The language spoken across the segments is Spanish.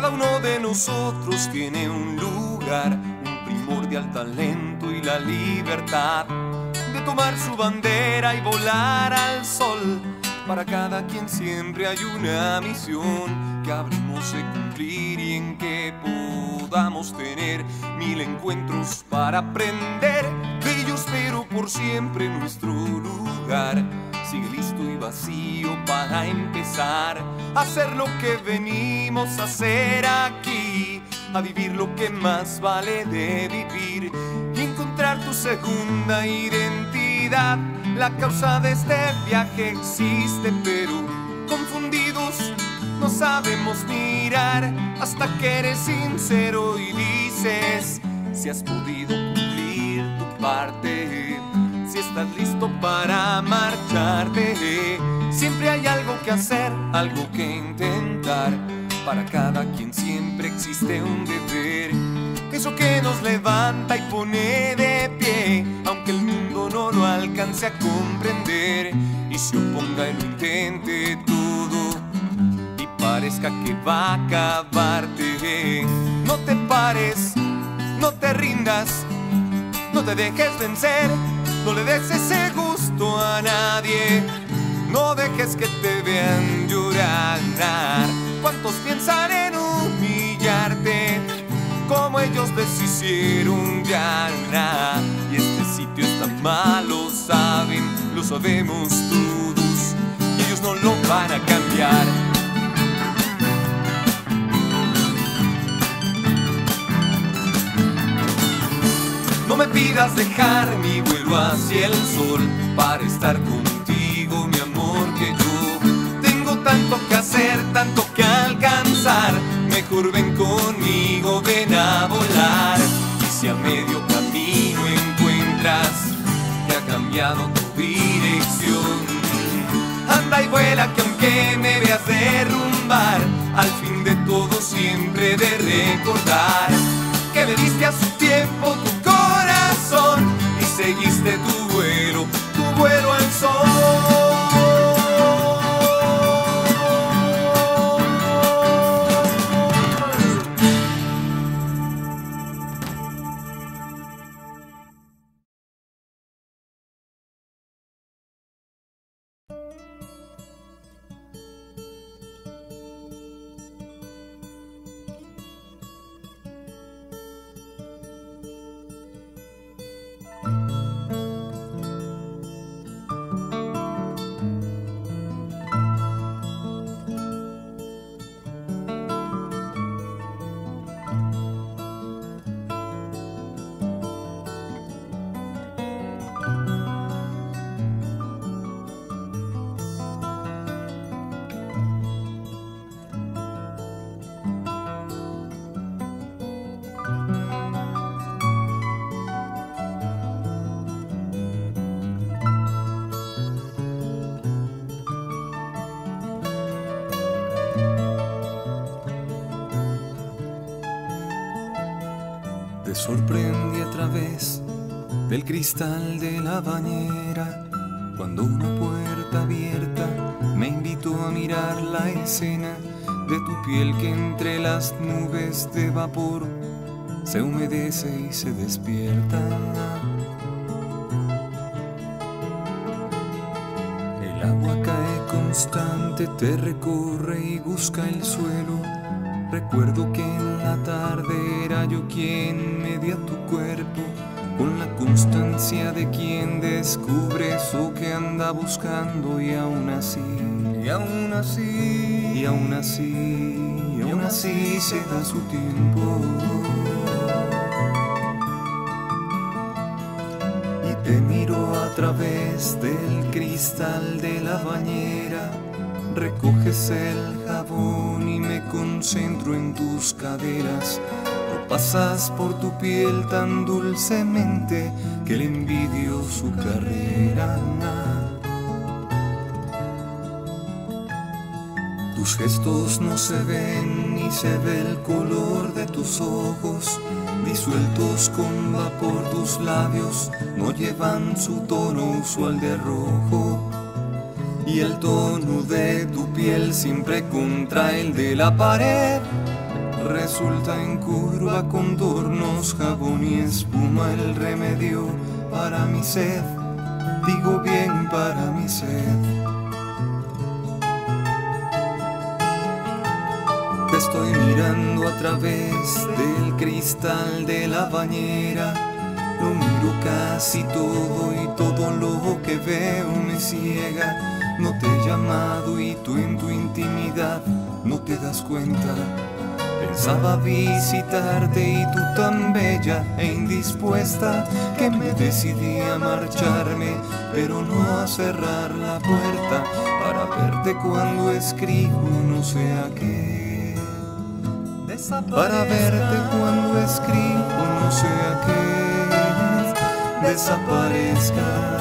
Cada uno de nosotros tiene un lugar, un primordial talento y la libertad de tomar su bandera y volar al sol. Para cada quien siempre hay una misión que habremos de cumplir y en que podamos tener mil encuentros para aprender. Bellos pero por siempre nuestro lugar sigue listo y vacío para empezar a hacer lo que venimos a hacer aquí, a vivir lo que más vale de vivir y encontrar tu segunda identidad. La causa de este viaje existe, pero confundidos no sabemos mirar hasta que eres sincero y dices si has podido cumplir tu parte si estás listo para marcharte. Siempre hay algo que hacer, algo que intentar. Para cada quien siempre existe un deber. Eso que nos levanta y pone de pie, aunque el mundo no lo alcance a comprender. Y se oponga y lo intente todo y parezca que va a acabarte. No te pares, no te rindas, no te dejes vencer no le des ese gusto a nadie. No dejes que te vean llorar. ¿Cuántos piensan en humillarte? Como ellos les hicieron ya. Y este sitio está mal, lo saben, lo sabemos todos. Y ellos no lo van a cambiar. No me pidas dejar mi vuelo hacia el sol para estar contigo, mi amor, que yo tengo tanto que hacer, tanto que alcanzar. Mejor ven conmigo, ven a volar. Y si a medio camino encuentras que ha cambiado tu dirección, anda y vuela que aunque me veas derrumbar, al fin de todo siempre de recordar que me diste a su tiempo tu y seguiste tu vuelo, tu vuelo al sol. Del cristal de la bañera cuando una puerta abierta me invitó a mirar la escena de tu piel que entre las nubes de vapor se humedece y se despierta. El agua cae constante, te recorre y busca el suelo. Recuerdo que en la tarde era yo quien medía tu cuerpo con la constancia de quien descubre eso que anda buscando y aún así, y aún así, y aún así, y aún así se da su tiempo. Y te miro a través del cristal de la bañera recoges el jabón y me concentro en tus caderas. Pasas por tu piel tan dulcemente que le envidio su carrera. Tus gestos no se ven ni se ve el color de tus ojos, disueltos con vapor tus labios, no llevan su tono usual de rojo y el tono de tu piel siempre contra el de la pared resulta en curva, contornos, jabón y espuma el remedio para mi sed, digo bien para mi sed. Te estoy mirando a través del cristal de la bañera, lo miro casi todo y todo lo que veo me ciega. No te he llamado y tú en tu intimidad no te das cuenta. Pensaba visitarte y tú tan bella e indispuesta que me decidí a marcharme, pero no a cerrar la puerta para verte cuando escribo no sé a qué. Para verte cuando escribo no sé a qué. Desaparezca.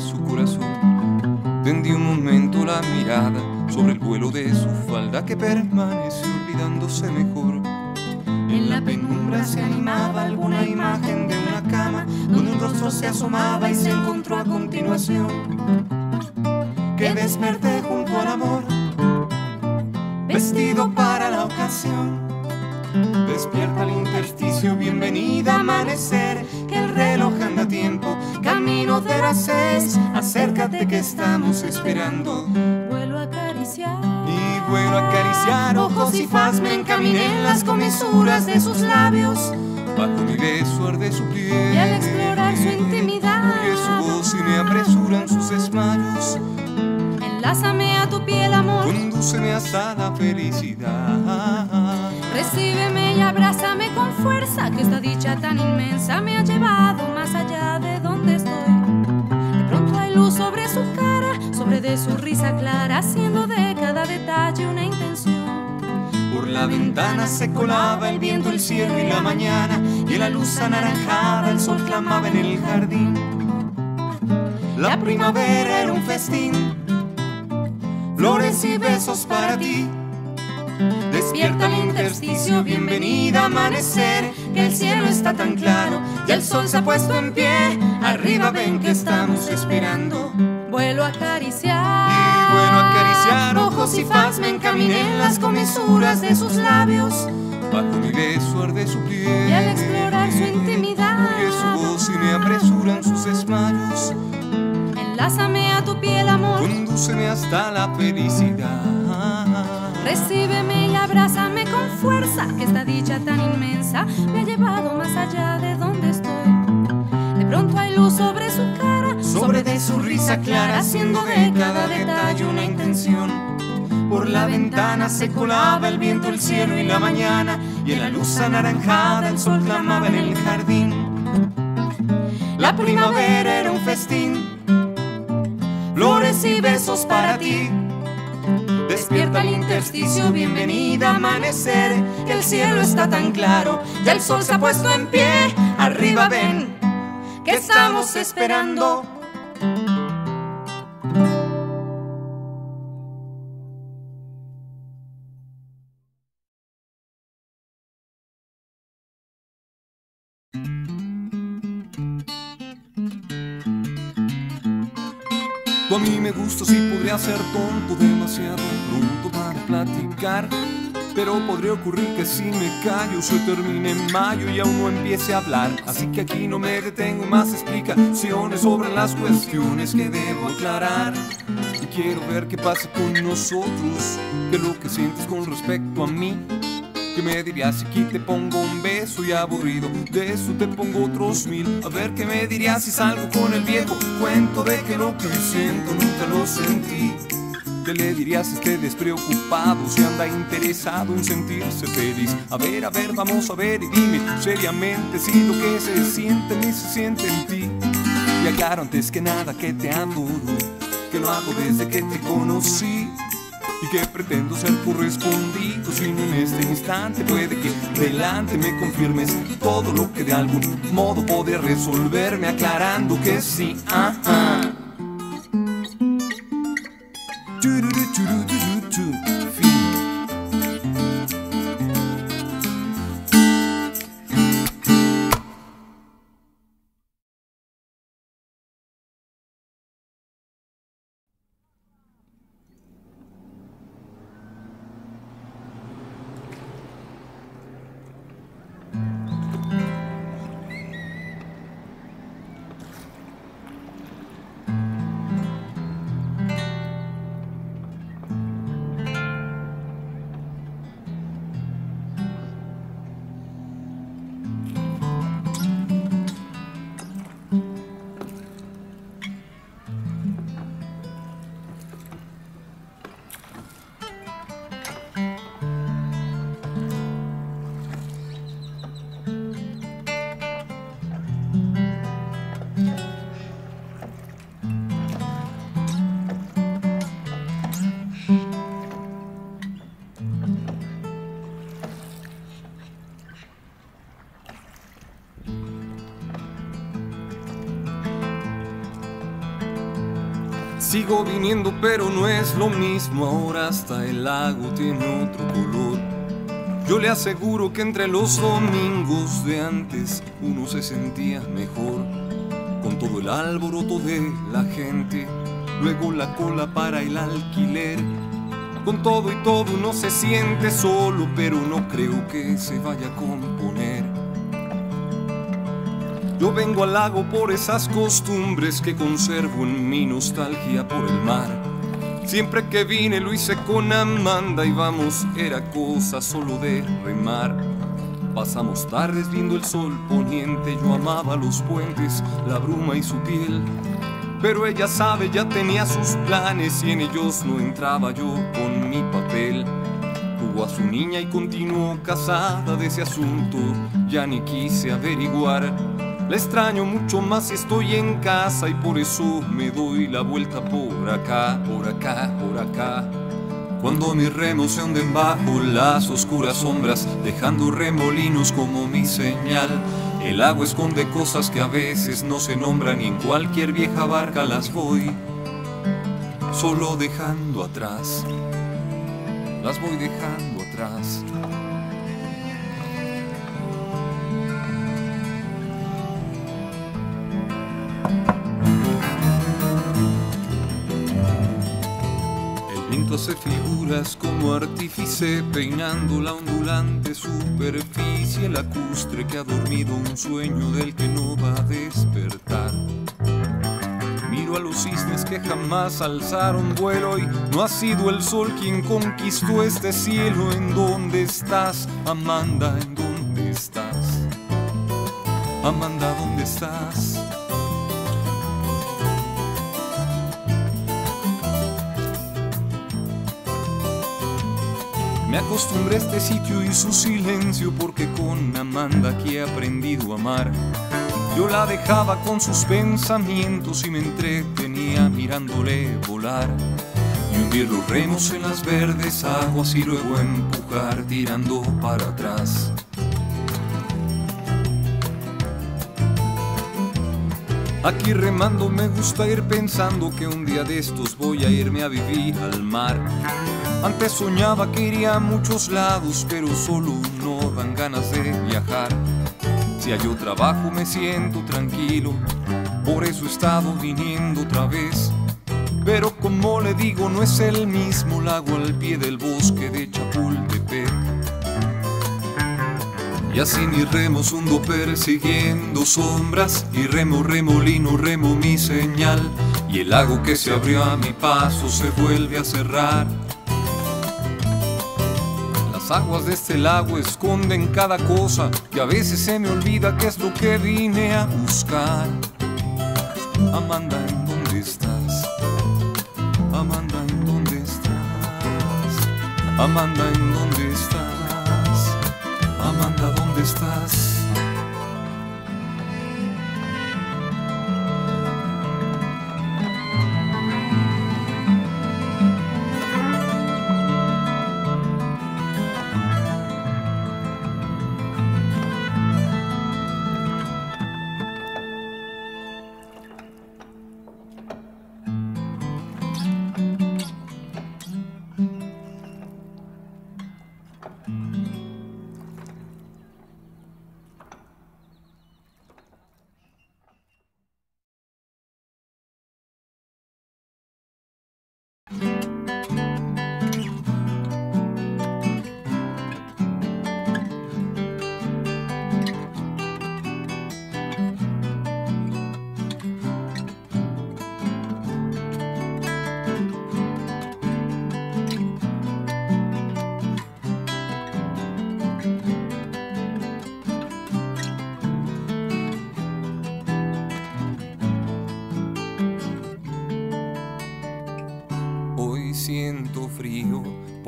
Su corazón. Tendí un momento la mirada sobre el vuelo de su falda que permanece olvidándose mejor. En la penumbra se animaba alguna imagen de una cama donde un rostro se asomaba y se encontró a continuación. Que desperté junto al amor, vestido para la ocasión. Despierta el intersticio, bienvenida amanecer reloj anda a tiempo, acércate que estamos esperando. Vuelo a acariciar. Y vuelo a acariciar ojos y faz, me encaminé en las comisuras de sus labios. Bajo mi beso arde su piel. Y al explorar su intimidad. Oye su voz y me apresuran sus desmayos. Enlázame a tu piel, amor. Condúceme hasta la felicidad. Recíbeme y abrázame con fuerza, que esta dicha tan inmensa me ha llevado más allá de donde estoy. Sobre su cara, sobre de su risa clara, haciendo de cada detalle una intención. Por la ventana se colaba el viento, el cielo y la mañana, y la luz anaranjada el sol clamaba en el jardín. La primavera era un festín, flores y besos para ti Despierta intersticio, bienvenida amanecer, que el cielo está tan claro y el sol se ha puesto en pie. Arriba ven que estamos esperando. Vuelo a acariciar. Y vuelo a acariciar ojos y faz, me encaminé en las comisuras de sus labios. Bajo mi beso arde su piel. Y al explorar su intimidad. Oye su voz y me apresuran sus desmayos. Enlázame a tu piel, amor. Condúceme hasta la felicidad. Recíbeme y abrázame fuerza, que esta dicha tan inmensa me ha llevado más allá de donde estoy. De pronto hay luz sobre su cara, sobre de su risa clara, haciendo de cada detalle una intención. Por la ventana se colaba el viento, el cielo y la mañana, y en la luz anaranjada el sol clamaba en el jardín. La primavera era un festín, flores y besos para ti Despierta el intersticio, bienvenida amanecer, que el cielo está tan claro, ya el sol se ha puesto en pie, arriba ven, que estamos esperando. Gusta, si podría ser tonto, demasiado pronto para platicar. Pero podría ocurrir que si me callo se termine en mayo y aún no empiece a hablar. Así que aquí no me detengo más explicaciones sobre las cuestiones que debo aclarar. Y quiero ver qué pasa con nosotros, qué lo que sientes con respecto a mí. ¿Qué me dirías si aquí te pongo un beso y aburrido? De eso te pongo otros mil. A ver qué me dirías si salgo con el viejo cuento de que lo que siento nunca lo sentí. ¿Qué le dirías a este despreocupado si anda interesado en sentirse feliz? A ver, a ver, vamos a ver y dime seriamente si lo que se siente ni se siente en ti. Y aclaro antes que nada que te amo, que lo hago desde que te conocí y que pretendo ser correspondido si en este instante puede que delante me confirmes todo lo que de algún modo podría resolverme aclarando que sí. Ah, ah. Sigo viniendo, pero no es lo mismo. Ahora hasta el lago tiene otro color. Yo le aseguro que entre los domingos de antes uno se sentía mejor. Con todo el alboroto de la gente, luego la cola para el alquiler. Con todo y todo uno se siente solo, pero no creo que se vaya componer. Yo vengo al lago por esas costumbres que conservo en mi nostalgia por el mar. Siempre que vine lo hice con Amanda y vamos, era cosa solo de remar. Pasamos tardes viendo el sol poniente, yo amaba los puentes, la bruma y su piel. Pero ella sabe, ya tenía sus planes y en ellos no entraba yo con mi papel. Tuvo a su niña y continuó casada de ese asunto, ya ni quise averiguar la extraño mucho más si estoy en casa y por eso me doy la vuelta por acá, por acá, por acá. Cuando mis remos se hunden bajo las oscuras sombras, dejando remolinos como mi señal. El agua esconde cosas que a veces no se nombran y en cualquier vieja barca las voy solo dejando atrás. Las voy dejando atrás. Hace figuras como artífice peinando la ondulante superficie lacustre que ha dormido un sueño del que no va a despertar. Miro a los cisnes que jamás alzaron vuelo y no ha sido el sol quien conquistó este cielo. ¿En dónde estás, Amanda? ¿En dónde estás? Amanda, ¿dónde estás? Me acostumbré a este sitio y su silencio porque con Amanda aquí he aprendido a amar. Yo la dejaba con sus pensamientos y me entretenía mirándole volar. Y hundir los remos en las verdes aguas y luego empujar tirando para atrás. Aquí remando me gusta ir pensando que un día de estos voy a irme a vivir al mar. Antes soñaba que iría a muchos lados, pero solo no dan ganas de viajar. Si hay trabajo me siento tranquilo, por eso he estado viniendo otra vez. Pero como le digo, no es el mismo lago al pie del bosque de Chapultepec. Y así mi remo hundo persiguiendo sombras y remo, remolino, remo mi señal. Y el lago que se abrió a mi paso se vuelve a cerrar las aguas de este lago esconden cada cosa y a veces se me olvida qué es lo que vine a buscar. Amanda, ¿en dónde estás? Amanda, ¿en dónde estás? Amanda, ¿en dónde estás? Amanda, ¿dónde estás?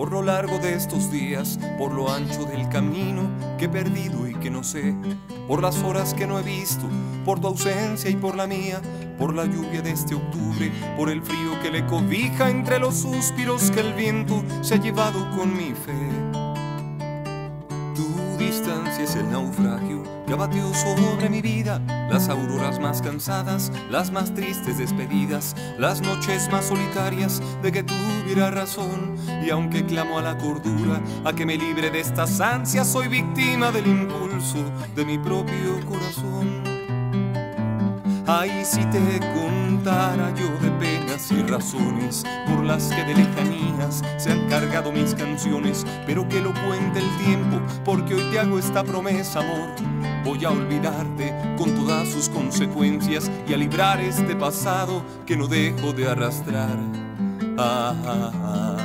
por lo largo de estos días, por lo ancho del camino que he perdido y que no sé, por las horas que no he visto, por tu ausencia y por la mía, por la lluvia de este octubre, por el frío que le cobija entre los suspiros que el viento se ha llevado con mi fe. El naufragio que abatió sobre mi vida, las auroras más cansadas, las más tristes despedidas, las noches más solitarias de que tuviera razón. Y aunque clamo a la cordura, a que me libre de estas ansias, soy víctima del impulso de mi propio corazón. Ay, si te contara yo de penas y razones por las que de lejanías se han cargado mis canciones, pero que lo cuente el tiempo, porque hoy te hago esta promesa, amor. Voy a olvidarte con todas sus consecuencias y a librar este pasado que no dejo de arrastrar. Ah, ah, ah.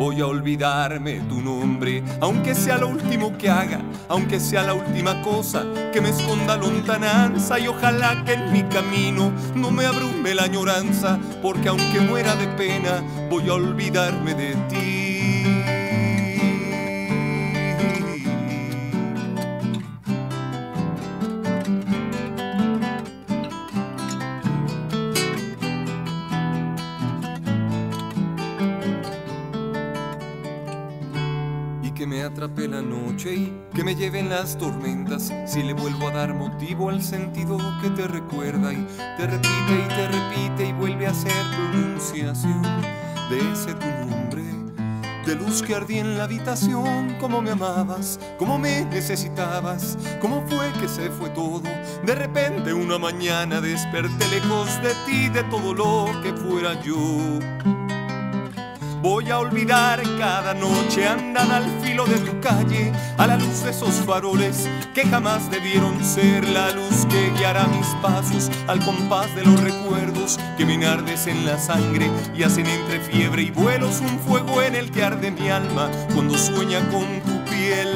Voy a olvidarme tu nombre, aunque sea lo último que haga, aunque sea la última cosa que me esconda lontananza y ojalá que en mi camino no me abrume la añoranza, porque aunque muera de pena, voy a olvidarme de ti. las tormentas, si le vuelvo a dar motivo al sentido que te recuerda y te repite y te repite y vuelve a ser pronunciación de ese tu nombre, de luz que ardía en la habitación, como me amabas, como me necesitabas, cómo fue que se fue todo. De repente una mañana desperté lejos de ti, de todo lo que fuera yo. Voy a olvidar cada noche andada al filo de tu calle, a la luz de esos faroles que jamás debieron ser la luz que guiará mis pasos al compás de los recuerdos que me enardecen la sangre y hacen entre fiebre y vuelos un fuego en el que arde mi alma cuando sueña con tu piel.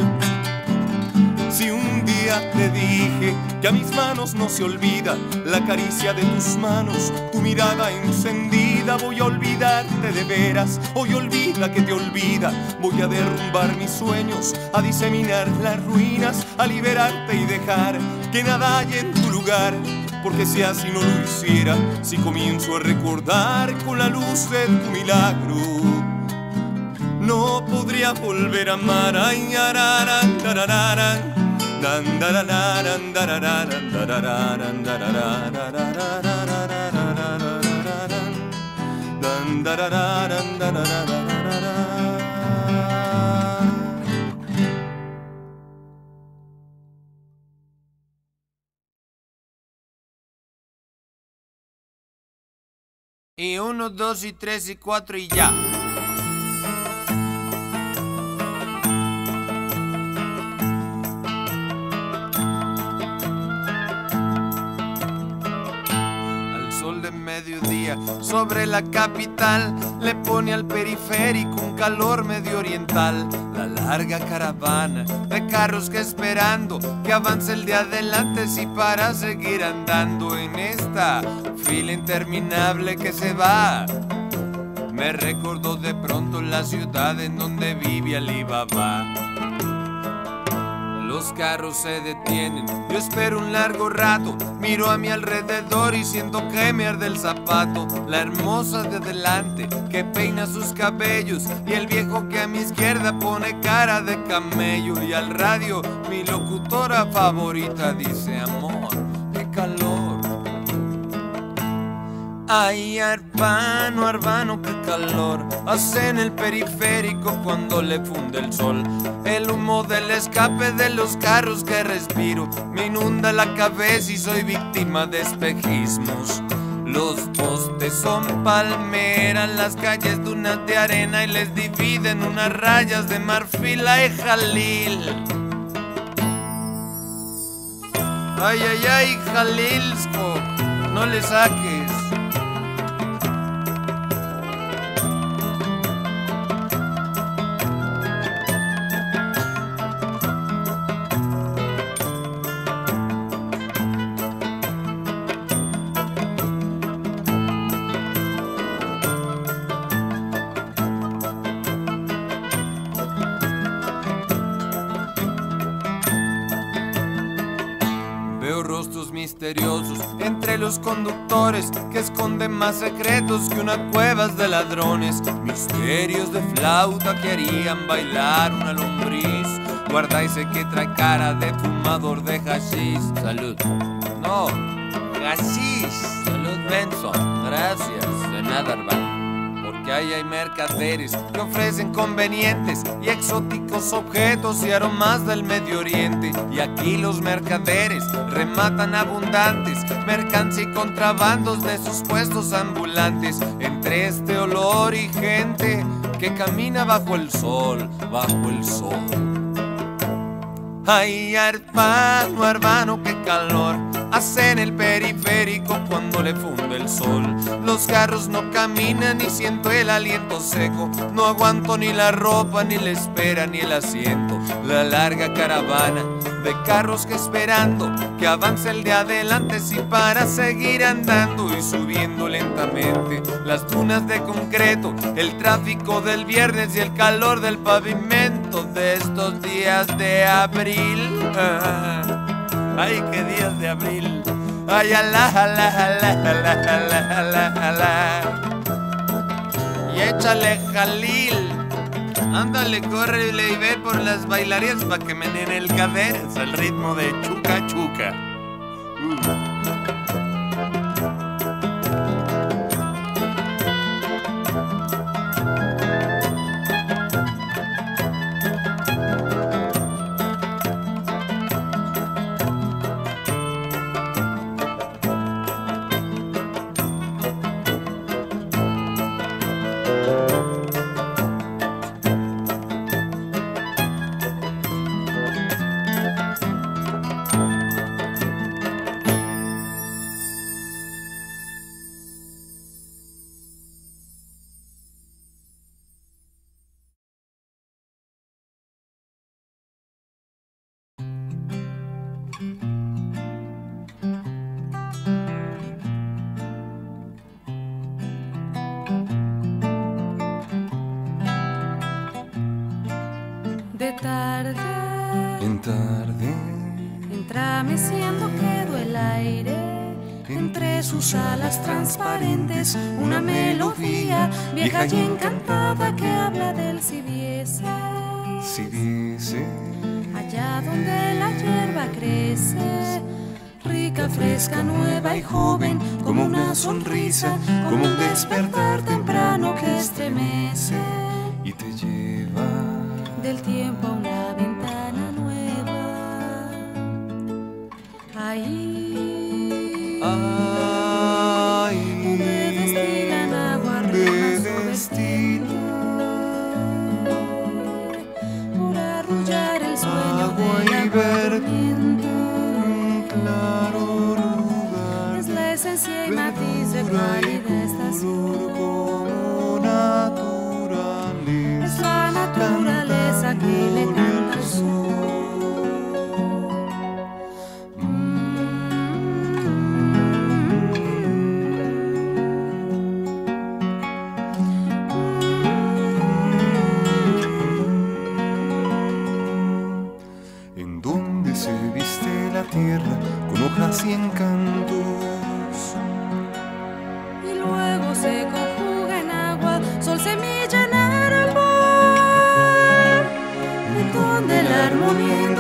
Si un día te dije que a mis manos no se olvida la caricia de tus manos, tu mirada encendida, voy a olvidarte de veras, hoy olvida que te olvida, voy a derrumbar mis sueños, a diseminar las ruinas, a liberarte y dejar que nada haya en tu lugar. Porque si así no lo hiciera, si comienzo a recordar con la luz de tu milagro, no podría volver a amar. Ay, y uno, dos y tres y cuatro y ya. Sobre la capital le pone al periférico un calor medio oriental. La larga caravana de carros que esperando que avance el de adelante si para seguir andando en esta fila interminable que se va me recordó de pronto la ciudad en donde vive Alibaba. Los carros se detienen, yo espero un largo rato, miro a mi alrededor y siento que me arde el zapato. La hermosa de delante que peina sus cabellos y el viejo que a mi izquierda pone cara de camello y al radio mi locutora favorita dice amor, qué calor. Ay, Arbano, Arbano, qué calor hace en el periférico cuando le funde el sol. El humo del escape de los carros que respiro me inunda la cabeza y soy víctima de espejismos. Los postes son palmeras, las calles dunas de arena y les dividen unas rayas de marfil y Jalil. Ay, ay, ay, Jalilsco, no le saques. Entre los conductores que esconden más secretos que una cuevas de ladrones. Misterios de flauta que harían bailar una lombriz. Guarda ese que trae cara de fumador de hashish. Salud. No, hashish. Salud, Benson. Gracias. De nada, hay mercaderes que ofrecen convenientes y exóticos objetos y aromas del Medio Oriente. Y aquí los mercaderes rematan abundantes mercancía y contrabandos de sus puestos ambulantes. Entre este olor y gente que camina bajo el sol, bajo el sol. Ay, hermano, hermano, qué calor hace en el periférico cuando le funde el sol. Los carros no caminan y siento el aliento seco. No aguanto ni la ropa, ni la espera, ni el asiento. La larga caravana de carros que esperando que avance el de adelante sin para seguir andando y subiendo lentamente las dunas de concreto, el tráfico del viernes y el calor del pavimento de estos días de abril. Ay, qué días de abril. Ay, alá, alá, alá, alá, alá, alá, alá. Y échale Jalil. Ándale, corre y ve por las bailarías para que me den el caderas al ritmo de chuca chuca. De aire entre sus alas transparentes una melodía vieja y encantada que habla del si viese. Si viese. Allá donde la hierba crece rica fresca nueva y joven como una sonrisa como un despertar temprano que estremece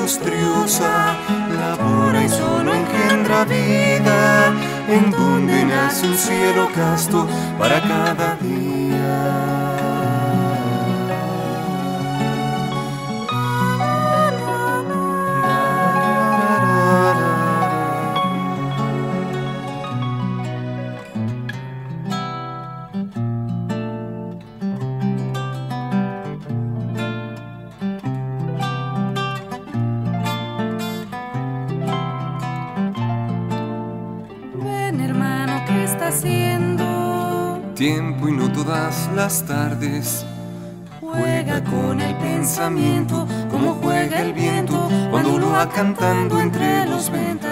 industriosa, labora y solo engendra vida, en donde nace un cielo casto para cada día. Las tardes. Juega con el pensamiento como juega el viento cuando lo va cantando entre los ventanales,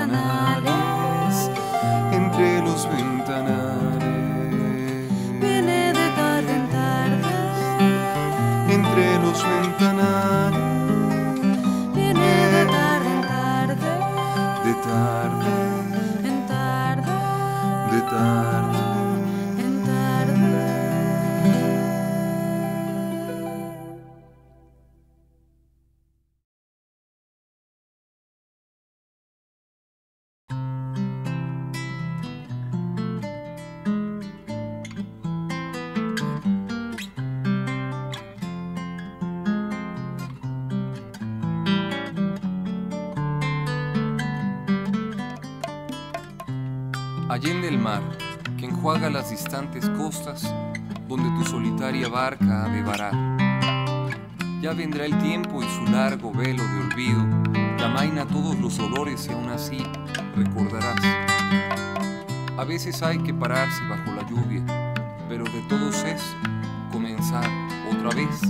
Allende el mar, que enjuaga las distantes costas, donde tu solitaria barca ha de varar. Ya vendrá el tiempo y su largo velo de olvido que amaina todos los olores y aún así recordarás. A veces hay que pararse bajo la lluvia, pero de todos es comenzar otra vez.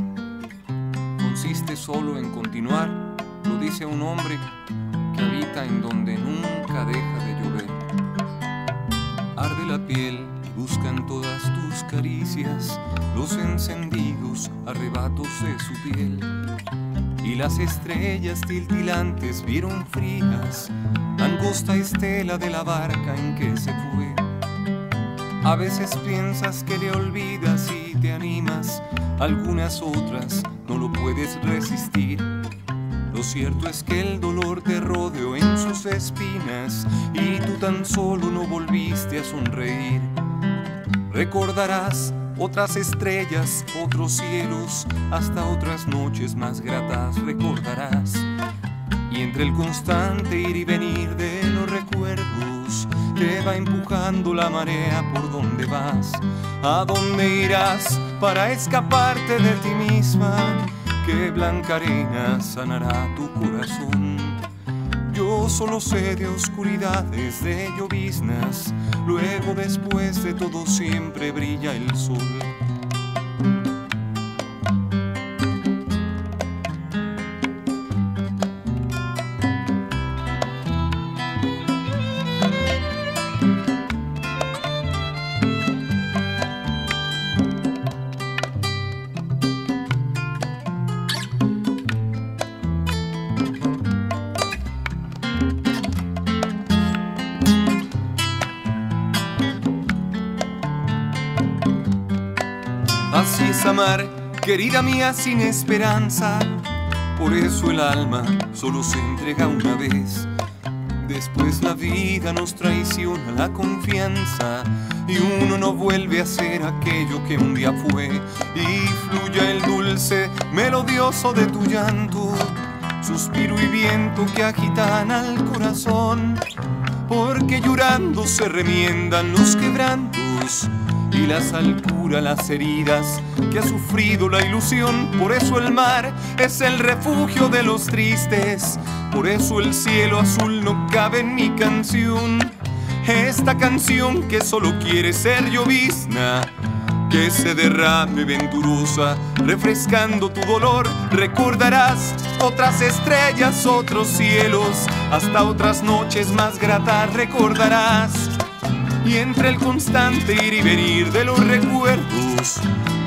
Consiste solo en continuar, lo dice un hombre que habita en donde nunca deja piel buscan todas tus caricias los encendidos arrebatos de su piel. Y las estrellas tiltilantes vieron frías angosta estela de la barca en que se fue. A veces piensas que le olvidas y te animas, algunas otras no lo puedes resistir lo cierto es que el dolor te rodeó en sus espinas y tú tan solo no volviste a sonreír. Recordarás otras estrellas, otros cielos, hasta otras noches más gratas recordarás. Y entre el constante ir y venir de los recuerdos, te va empujando la marea por donde vas. ¿A dónde irás para escaparte de ti misma? Que blanca arena sanará tu corazón. Yo solo sé de oscuridades, de lloviznas, luego después de todo siempre brilla el sol. Querida mía, sin esperanza. Por eso el alma solo se entrega una vez. Después la vida nos traiciona la confianza y uno no vuelve a ser aquello que un día fue. Y fluya el dulce, melodioso de tu llanto, suspiro y viento que agitan al corazón. Porque llorando se remiendan los quebrantos y la sal cura las heridas que ha sufrido la ilusión. Por eso el mar es el refugio de los tristes, por eso el cielo azul no cabe en mi canción. Esta canción que solo quiere ser llovizna, que se derrame venturosa, refrescando tu dolor. Recordarás otras estrellas, otros cielos, hasta otras noches más gratas recordarás y entre el constante ir y venir de los recuerdos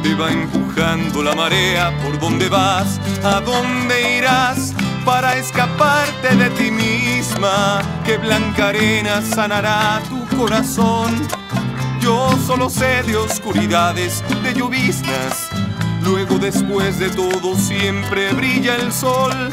te va empujando la marea por donde vas, a dónde irás para escaparte de ti misma, que blanca arena sanará tu corazón. Yo solo sé de oscuridades, de lloviznas, luego después de todo siempre brilla el sol.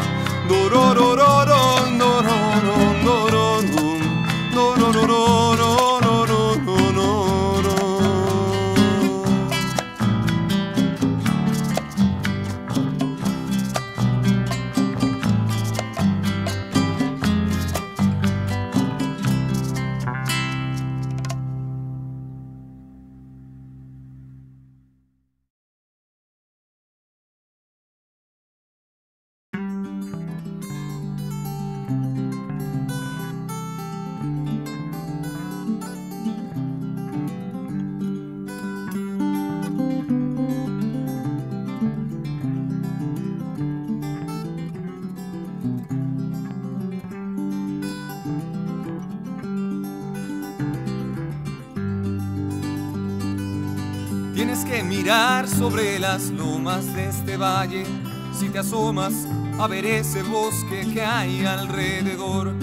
Que mirar sobre las lomas de este valle, si te asomas a ver ese bosque que hay alrededor.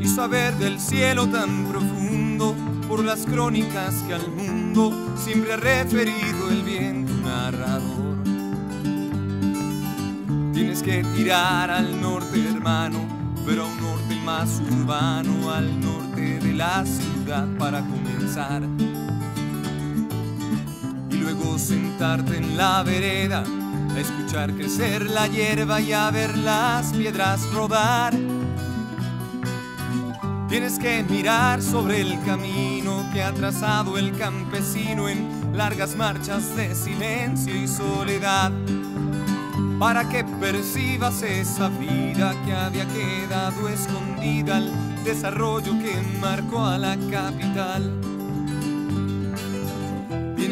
Y saber del cielo tan profundo por las crónicas que al mundo siempre ha referido el viento narrador. Tienes que tirar al norte, hermano, pero a un norte más urbano, al norte de la ciudad para comenzar. Sentarte en la vereda a escuchar crecer la hierba y a ver las piedras rodar. Tienes que mirar sobre el camino que ha trazado el campesino en largas marchas de silencio y soledad, para que percibas esa vida que había quedado escondida al desarrollo que marcó a la capital.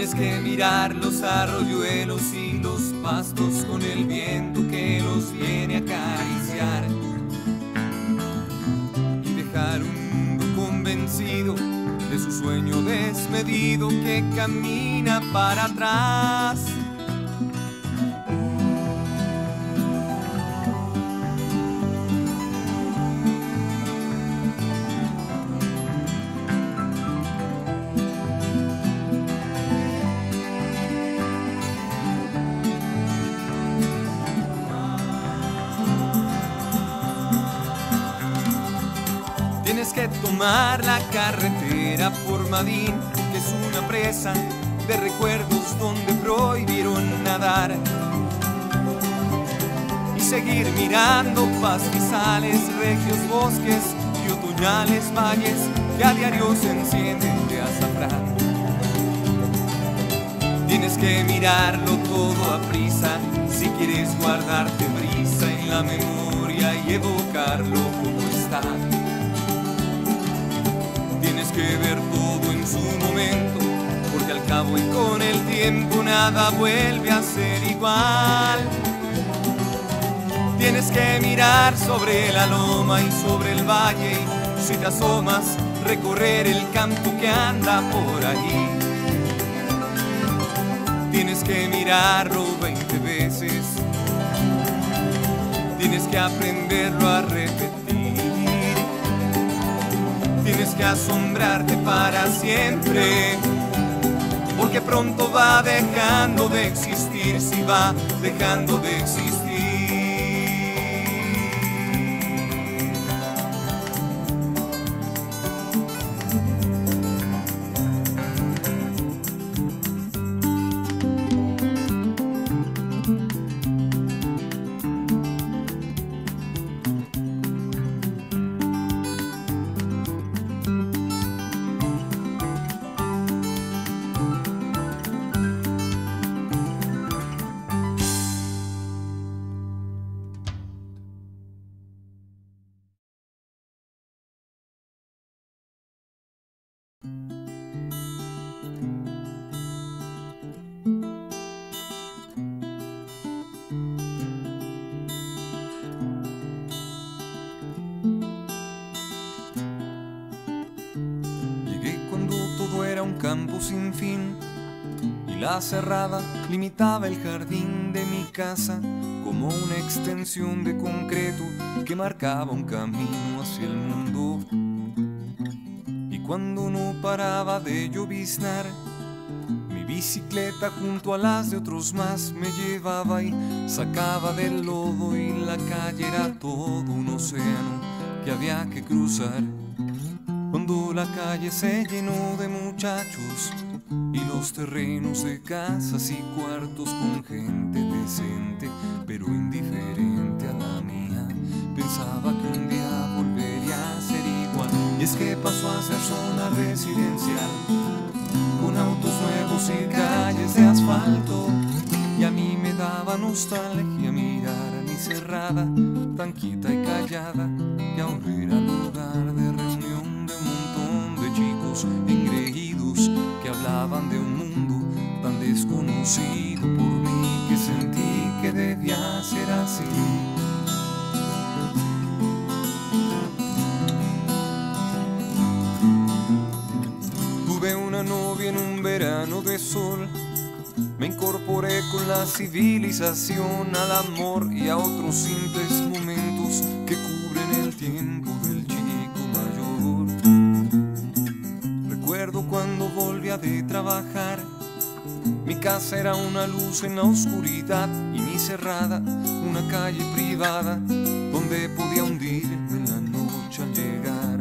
Tienes que mirar los arroyuelos y los pastos con el viento que los viene a acariciar y dejar un mundo convencido de su sueño desmedido que camina para atrás. Tomar la carretera por Madín, que es una presa de recuerdos donde prohibieron nadar. Y seguir mirando pastizales, regios bosques y otoñales valles que a diario se encienden de azafrán. Tienes que mirarlo todo a prisa si quieres guardarte brisa en la memoria y evocarlo como está. Que ver todo en su momento, porque al cabo y con el tiempo nada vuelve a ser igual. Tienes que mirar sobre la loma y sobre el valle, y si te asomas, recorrer el campo que anda por allí. Tienes que mirarlo 20 veces, tienes que aprenderlo a repetir. Tienes que asombrarte para siempre, porque pronto va dejando de existir, si va dejando de existir. Cerrada limitaba el jardín de mi casa como una extensión de concreto que marcaba un camino hacia el mundo. Y cuando no paraba de lloviznar, mi bicicleta junto a las de otros más me llevaba y sacaba del lodo y la calle era todo un océano que había que cruzar. Cuando la calle se llenó de muchachos los terrenos de casas y cuartos con gente decente, pero indiferente a la mía, pensaba que un día volvería a ser igual. Y es que pasó a ser zona residencial, con autos nuevos y calles de asfalto. Y a mí me daba nostalgia mirar a mi cerrada, tan quieta y callada, que ahora era lugar de reunión de un montón de chicos desconocido por mí que sentí que debía ser así. Tuve una novia en un verano Me incorporé con la civilización al amor y a otros simples momentos que cubren el tiempo del chico mayor. Recuerdo cuando volvía de trabajar. Casa era una luz en la oscuridad y mi cerrada una calle privada donde podía hundirme en la noche al llegar.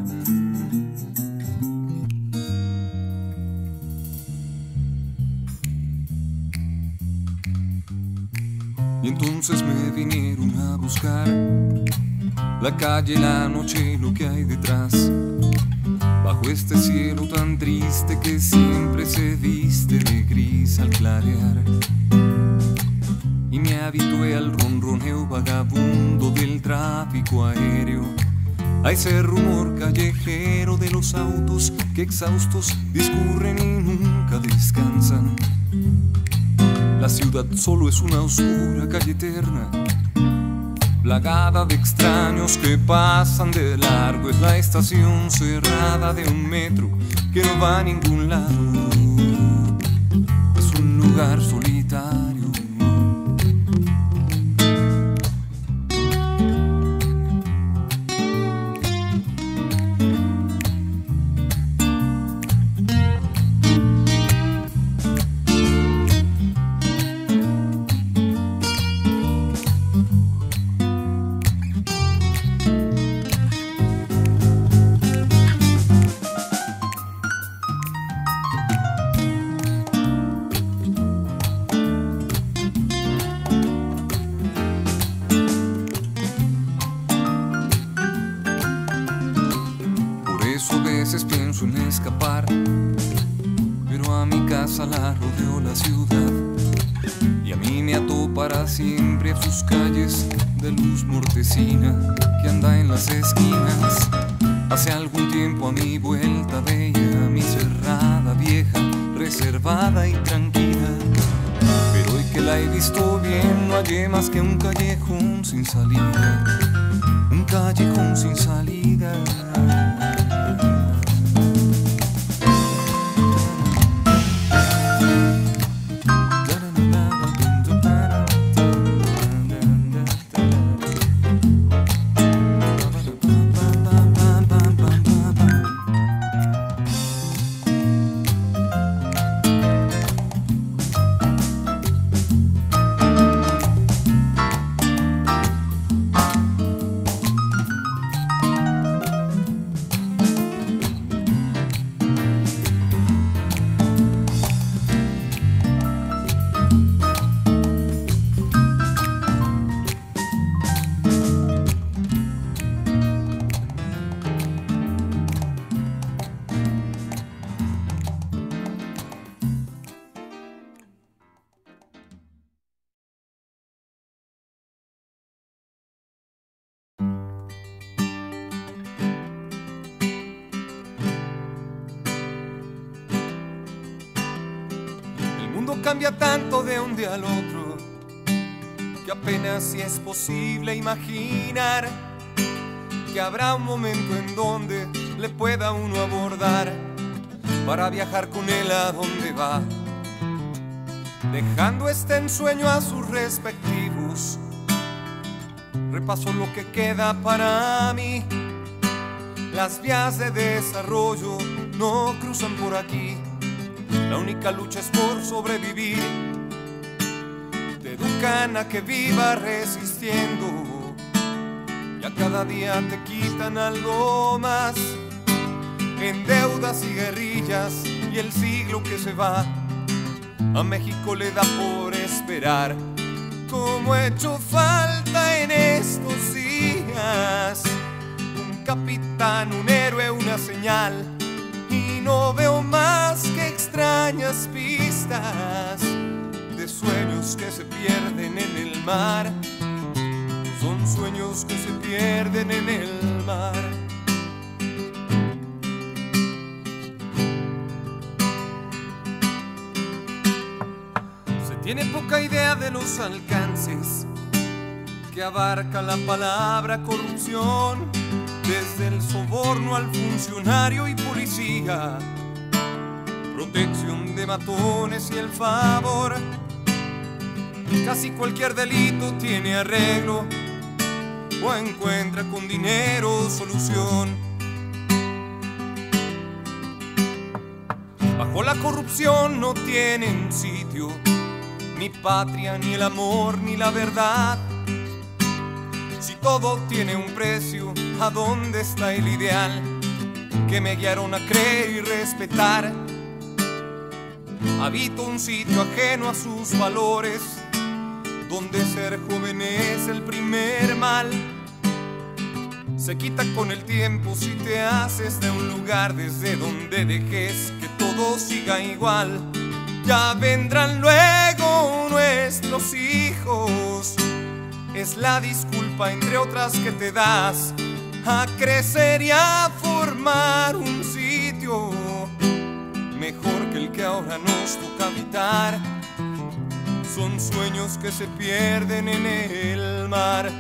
Y entonces me vinieron a buscar la calle, la noche lo que hay detrás. Bajo este cielo tan triste que siempre se viste de gris al clarear. Y me habitué al ronroneo vagabundo del tráfico aéreo. A ese rumor callejero de los autos que exhaustos discurren y nunca descansan. La ciudad solo es una oscura calle eterna, plagada de extraños que pasan de largo. Es la estación cerrada de un metro que no va a ningún lado. Es un lugar solitario. En escapar, pero a mi casa la rodeó la ciudad y a mí me ató para siempre a sus calles de luz mortecina que anda en las esquinas. Hace algún tiempo a mi vuelta veía mi cerrada vieja, reservada y tranquila. Pero hoy que la he visto bien no hallé más que un callejón sin salida, un callejón sin salida. Cambia tanto de un día al otro que apenas si es posible imaginar que habrá un momento en donde le pueda uno abordar para viajar con él a donde va, dejando este ensueño a sus respectivos. Repaso lo que queda para mí. Las vías de desarrollo no cruzan por aquí. La única lucha es por sobrevivir. Te educan a que vivas resistiendo. Y a cada día te quitan algo más. En deudas y guerrillas y el siglo que se va. A México le da por esperar. Como ha hecho falta en estos días. Un capitán, un héroe, una señal y no veo más que extrañas pistas de sueños que se pierden en el mar. Son sueños que se pierden en el mar. Se tiene poca idea de los alcances que abarca la palabra corrupción desde el soborno al funcionario y policía, protección de matones y el favor Casi cualquier delito tiene arreglo o encuentra con dinero solución. Bajo la corrupción no tienen sitio ni patria, ni el amor, ni la verdad. Todo tiene un precio, ¿a dónde está el ideal que me guiaron a creer y respetar? Habito un sitio ajeno a sus valores, donde ser joven es el primer mal. Se quita con el tiempo si te haces de un lugar desde donde dejes que todo siga igual. Ya vendrán luego nuestros hijos. Es la entre otras que te das a crecer y a formar un sitio mejor que el que ahora nos toca habitar. Son sueños que se pierden en el mar.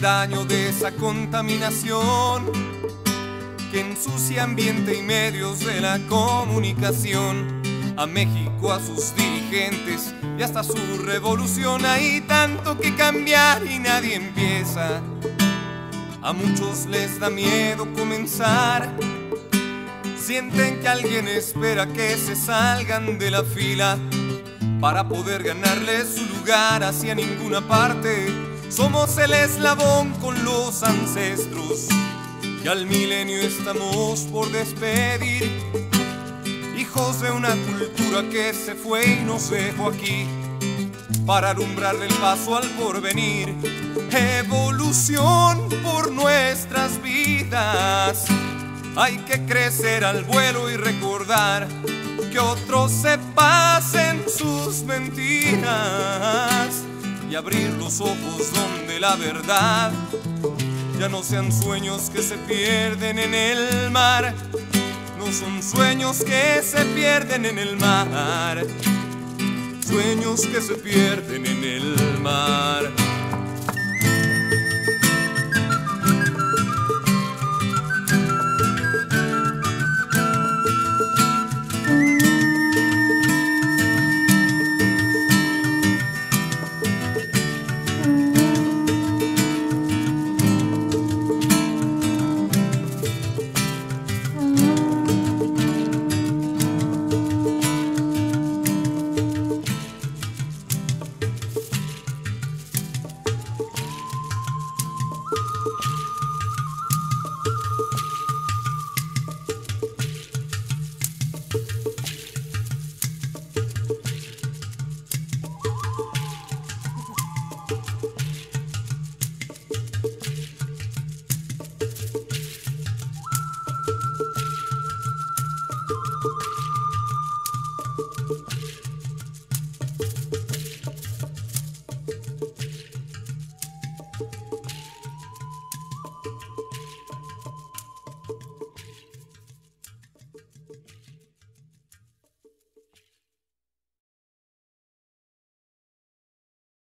Daño de esa contaminación que ensucia ambiente y medios de la comunicación. A México, a sus dirigentes y hasta su revolución hay tanto que cambiar y nadie empieza. A muchos les da miedo comenzar. Sienten que alguien espera que se salgan de la fila para poder ganarle su lugar hacia ninguna parte. Somos el eslabón con los ancestros que al milenio estamos por despedir. Hijos de una cultura que se fue y nos dejó aquí para alumbrarle el paso al porvenir. Evolución por nuestras vidas. Hay que crecer al vuelo y recordar que otros se pasen sus mentiras y abrir los ojos donde la verdad. Ya no sean sueños que se pierden en el mar, no son sueños que se pierden en el mar, sueños que se pierden en el mar.